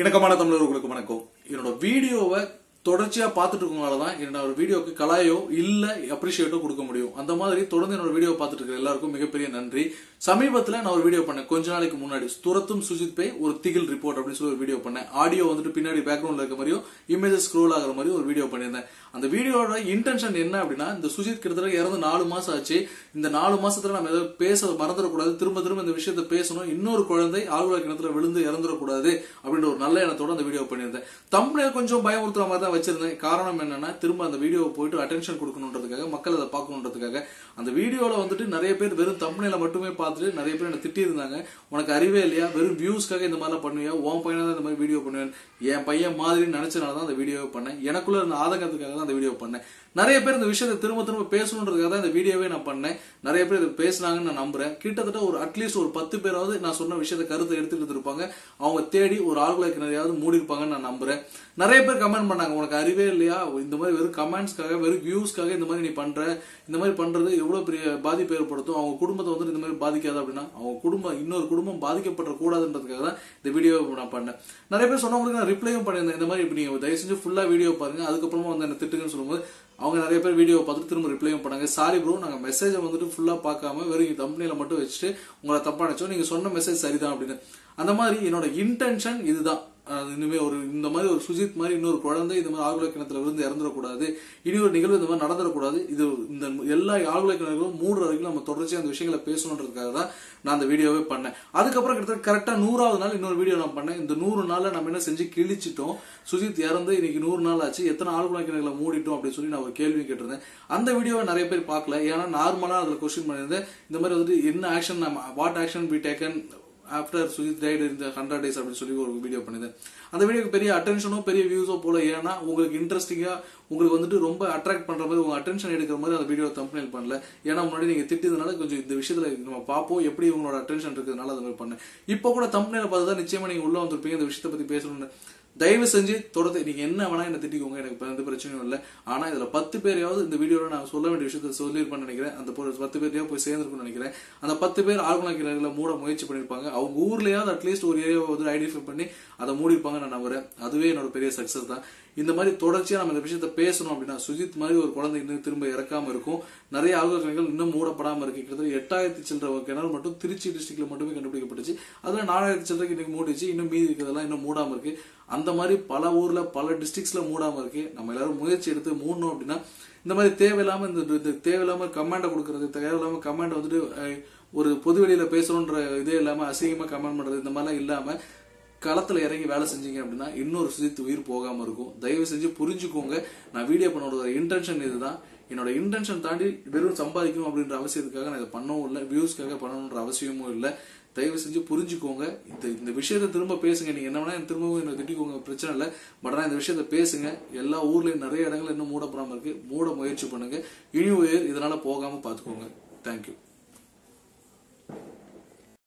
இணக்கமான தமிழர்களுக்கு வணக்கம். என்னோட வீடியோவை தொடர்ச்சியாக பார்த்துட்டு இருக்கவங்களால தான் என்னோட வீடியோக்கு கலாயோ இல்லை அப்ரிஷியேட்டோ கொடுக்க முடியும். அந்த மாதிரி தொடர்ந்து என்னோட வீடியோ பார்த்துட்டு இருக்கிற எல்லாருக்கும் மிகப்பெரிய நன்றி. சமீபத்தில் நான் ஒரு வீடியோ பண்ணேன். கொஞ்ச நாளைக்கு முன்னாடி துரத்தும் சுஜித் பே ஒரு திகில் ரிப்போர்ட் அப்படின்னு சொல்லி ஒரு வீடியோ பண்ணேன். ஆடியோ வந்துட்டு பின்னாடி பேக்ரவுண்ட்ல இருக்க மாதிரியும் இமேஜஸ் ஸ்க்ரோல் ஆகிற மாதிரி ஒரு வீடியோ பண்ணியிருந்தேன். அந்த வீடியோட இன்டென்ஷன் என்ன அப்படின்னா இந்த சுஜித் கிட்டத்தட்ட இறந்து நாலு மாசம் ஆச்சு. இந்த நாலு மாசத்துல நம்ம ஏதாவது பேச மறந்துடக்கூடாது. திரும்ப திரும்ப இந்த விஷயத்த பேசணும். இன்னொரு குழந்தை ஆழ்வார் கிணத்துல விழுந்து இறந்துடக்கூடாது அப்படின்ற ஒரு நல்ல எண்ணத்தோட அந்த வீடியோ பண்ணியிருந்தேன். தமிழை கொஞ்சம் பயமுறுத்துற மாதிரி தான் வச்சிருந்தேன். காரணம் என்னன்னா திரும்ப அந்த வீடியோவை போயிட்டு அட்டென்ஷன் கொடுக்கணுன்றதுக்காக மக்கள் அதை பார்க்கணுன்றதுக்காக. அந்த வீடியோவில் வந்துட்டு நிறைய பேர் வெறும் தம்ப்னேல மட்டுமே பார்த்துட்டு நிறைய பேர் என்ன திட்டியிருந்தாங்க. உனக்கு அறிவே இல்லையா? வெறும் வியூஸ்க்காக இந்த மாதிரிலாம் பண்ணுவியா? உன் பையனா தான் இந்த மாதிரி வீடியோ பண்ணுவேன் என் பையன் மாதிரி நினைச்சனால தான் அந்த வீடியோவை பண்ணேன். எனக்குள்ள இருந்த ஆதங்கத்துக்காக தான் அந்த வீடியோ பண்ணேன். நிறைய பேர் இந்த விஷயத்தை திரும்ப திரும்ப பேசணுன்றதுக்காக தான் இந்த வீடியோவே நான் பண்ணேன். நிறைய பேர் இதை பேசினாங்கன்னு நான் நம்புறேன். கிட்டத்தட்ட ஒரு அட்லீஸ்ட் ஒரு பத்து பேராவது நான் சொன்ன விஷயத்த கருத்தை எடுத்துட்டு இருப்பாங்க அவங்க தேடி ஒரு ஆளுகளுக்கு நிறையாவது மூடி இருப்பாங்கன்னு நான் நம்புறேன். நிறைய பேர் கமெண்ட் பண்ணாங்க. உனக்கு அறிவே இல்லையா? இந்த மாதிரி வெறும் கமெண்ட்ஸ்க்காக வெறும் வியூஸ்க்காக இந்த மாதிரி நீ பண்ற. இந்த மாதிரி பண்றது எவ்வளவு பெரிய பாதிப்பு ஏற்படுத்தும்? அவங்க குடும்பத்தை வந்து இந்த மாதிரி பாதிக்காது அப்படின்னா? அவங்க குடும்பம் இன்னொரு குடும்பம் பாதிக்கப்பட கூடாதுன்றதுக்காக தான் இந்த வீடியோ நான் பண்ணேன். நிறைய பேர் சொன்னவங்களுக்கு நான் ரிப்ளையும் பண்ணியிருந்தேன். இந்த மாதிரி இப்படி நீங்க தயவு செஞ்சு ஃபுல்லா வீடியோ பாருங்க. அதுக்கப்புறமா வந்து என்ன திட்டுங்கன்னு சொல்லும்போது அவங்க நிறைய பேர் வீடியோ பார்த்துட்டு திரும்ப ரிப்ளையும் பண்ணாங்க. சாரி ப்ரோ நாங்கள் மெசேஜை வந்துட்டு ஃபுல்லாக பார்க்காம வெறும் தம்பனியில மட்டும் வச்சுட்டு உங்களை தப்பா நினைச்சோம் நீங்கள் சொன்ன மெசேஜ் சரிதான் அப்படின்னு. அந்த மாதிரி என்னோட இன்டென்ஷன் இதுதான். இனிமே ஒரு இந்த மாதிரி ஒரு சுஜித் மாதிரி இன்னொரு குழந்தை இந்த மாதிரி ஆழ்குலை கிணத்துல விழுந்து இறந்துடக்கூடாது. இனி ஒரு நிகழ்வு இந்த மாதிரி நடந்துடக்கூடாது. இது இந்த எல்லா ஆழ்குலை கிணறுகளும் மூடுற வரைக்கும் நம்ம தொடர்ச்சியாக அந்த விஷயங்களை பேசணுன்றதுக்காக தான் நான் அந்த வீடியோவே பண்ணேன். அதுக்கப்புறம் கிட்டத்தட்ட கரெக்டாக நூறாவது நாள் இன்னொரு வீடியோ நான் பண்ணேன். இந்த நூறு நாளில் நம்ம என்ன செஞ்சு கிழிச்சிட்டோம் சுஜித் இறந்து இன்னைக்கு நூறு நாள் ஆச்சு எத்தனை ஆழ்குலை கிணறுகளை மூடிட்டோம் அப்படின்னு சொல்லி நான் ஒரு கேள்வி கேட்டிருந்தேன். அந்த வீடியோவை நிறைய பேர் பார்க்கல. ஏன்னா நார்மலாக அதில் கொஸ்டின் பண்ணியிருந்தேன். இந்த மாதிரி வந்துட்டு என்ன ஆக்ஷன் நம்ம what action be taken after Sujith died இந்த ஹண்ட்ரட் டேஸ் அப்படின்னு சொல்லி ஒரு வீடியோ பண்ணியிருந்தேன். அந்த வீடியோக்கு பெரிய அட்டென்ஷனோ பெரிய வியூஸோ போல. ஏன்னா உங்களுக்கு இன்ட்ரெஸ்டிங்கா உங்களுக்கு வந்துட்டு ரொம்ப அட்ராக்ட் பண்ற மாதிரி உங்க அட்டென்ஷன் எடுக்கிற மாதிரி அந்த வீடியோ தம்பனைல் பண்ணல. ஏன்னா முன்னாடி நீங்க திட்டதுனால கொஞ்சம் இந்த விஷயத்துல நம்ம பார்ப்போம் எப்படி உங்களோட அட்டென்ஷன் இருக்கிறதுனால அந்த மாதிரி பண்ணேன். இப்போ கூட தம்பனையில பார்த்து தான் நிச்சயமா நீங்க உள்ள வந்திருப்பீங்க இந்த விஷயத்தை பத்தி பேசணும்னு. தயவு செஞ்சு தொடர்ந்து நீங்க என்ன வேணா என்ன திட்டிக்கோங்க எனக்கு எந்த பிரச்சனையும் இல்லை. ஆனா இதுல பத்து பேரையாவது இந்த வீடியோல நான் சொல்ல வேண்டிய விஷயத்த சொல்லியிருப்பேன்னு நினைக்கிறேன். அந்த பத்து பேரையாவது போய் சேர்ந்துருக்கும்னு நினைக்கிறேன். அந்த பத்து பேர் ஆழ்குணக்கிணறுல மூட முயற்சி பண்ணிருப்பாங்க அவங்க ஊர்லயாவது அட்லீஸ்ட் ஒரு ஏரியாவை வந்து ஐடென்டிஃபை பண்ணி அதை மூடிப்பாங்க நான் நம்புறேன். அதுவே என்னோட பெரிய சக்சஸ் தான். இந்த மாதிரி தொடர்ச்சியா நம்ம இந்த விஷயத்த பேசணும் அப்படின்னா சுஜித் மாதிரி ஒரு குழந்தை இன்னும் திரும்ப இறக்காம இருக்கும். நிறைய ஆழ்குணக்கிணறுகள் இன்னும் மூடப்படாம இருக்கு. கிட்டத்தட்ட எட்டாயிரத்தி சில்லற கிணறு மட்டும் திருச்சி டிஸ்ட்ரிக்ட்ல மட்டுமே கண்டுபிடிக்கப்பட்டுச்சு. அதுல நாலாயிரத்தி சில்லறைக்கு இன்னைக்கு மூடிச்சு இன்னும் மீதி இருக்கிறதெல்லாம் இன்னும் மூடாம இருக்கு. அந்த அந்த மாதிரி பல ஊர்ல பல டிஸ்ட்ரிக்ட்ஸ்ல மூடாம இருக்கு நம்ம எல்லாரும் முயற்சி எடுத்து மூடணும் அப்படின்னா இந்த மாதிரி தேவையில்லாம இந்த தேவையில்லாம கமாண்டை கொடுக்கறது தேவையில்லாம கமாண்ட் வந்துட்டு ஒரு பொது வெளியில பேசணுன்ற இதே இல்லாம அசிங்கமா கமெண்ட் பண்றது இந்த மாதிரிலாம் இல்லாம களத்துல இறங்கி வேலை செஞ்சீங்க அப்படின்னா இன்னொரு சுஜித் உயிர் போகாம இருக்கும். தயவு செஞ்சு புரிஞ்சுக்கோங்க. நான் வீடியோ பண்ணோட இன்டென்ஷன் இதுதான். என்னோட இன்டென்ஷன் தாண்டி வெறும் சம்பாதிக்கணும் அப்படின்ற அவசியத்துக்காக நான் இதை பண்ணவும் இல்லை. வியூஸ்க்காக பண்ணணுன்ற அவசியமும் இல்லை. தயவு செஞ்சு புரிஞ்சுக்கோங்க. இந்த இந்த விஷயத்த திரும்ப பேசுங்க. நீங்க என்ன வேணா திரும்பவும் என்ன திட்டிக்கோங்க பிரச்சனை இல்லை. பட் ஆனால் இந்த விஷயத்த பேசுங்க. எல்லா ஊர்லயும் நிறைய இடங்கள் இன்னும் மூடப்படாமல் இருக்கு. மூட முயற்சி பண்ணுங்க. இனி உயர் இதனால போகாம பாத்துக்கோங்க தேங்க்யூ